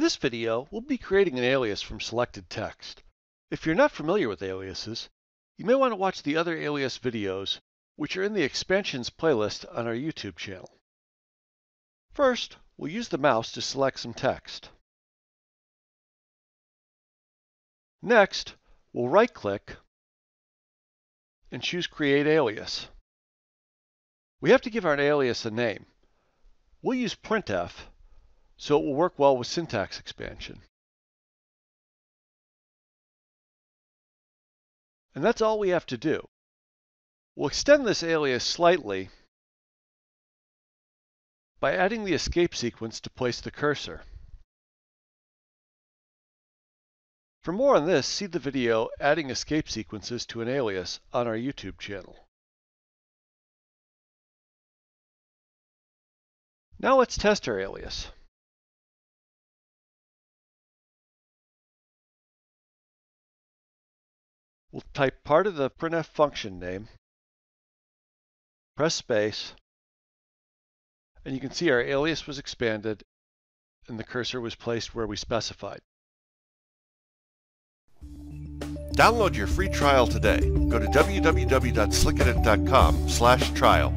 this video, we'll be creating an alias from selected text. If you're not familiar with aliases, you may want to watch the other alias videos, which are in the expansions playlist on our YouTube channel. First, we'll use the mouse to select some text. Next, we'll right-click and choose Create Alias. We have to give our alias a name. We'll use printf, so it will work well with syntax expansion. And that's all we have to do. We'll extend this alias slightly by adding the escape sequence to place the cursor. For more on this, see the video Adding Escape Sequences to an Alias on our YouTube channel. Now let's test our alias. We'll type part of the printf function name, press space, and you can see our alias was expanded and the cursor was placed where we specified. Download your free trial today. Go to www.slickedit.com slash trial.